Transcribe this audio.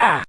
Ah!